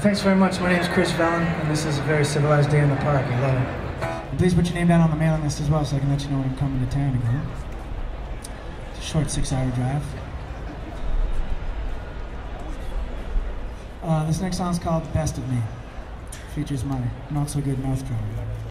Thanks very much. My name is Chris Velan, and this is a very civilized day in the park. I love it. And please put your name down on the mailing list as well so I can let you know when I'm coming to town again. It's a short six hour drive. Uh, this next song is called Best of Me. Features my not so good mouth drum.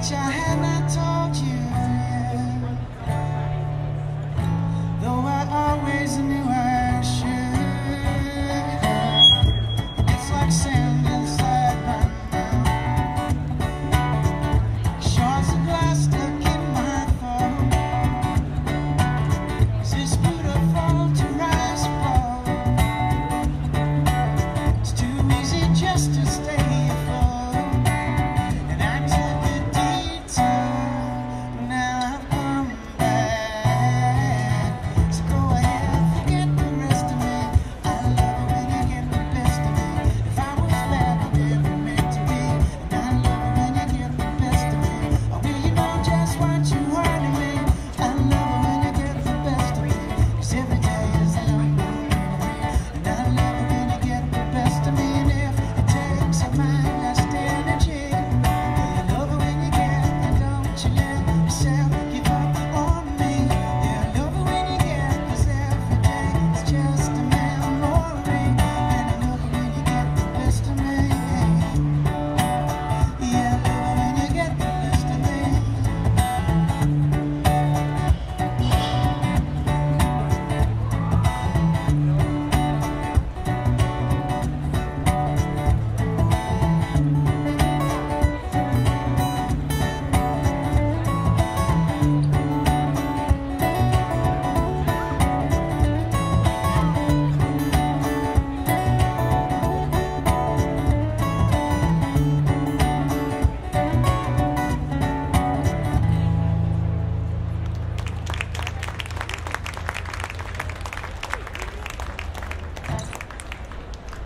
that you had not told.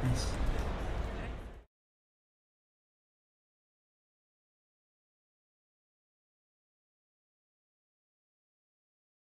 Yes.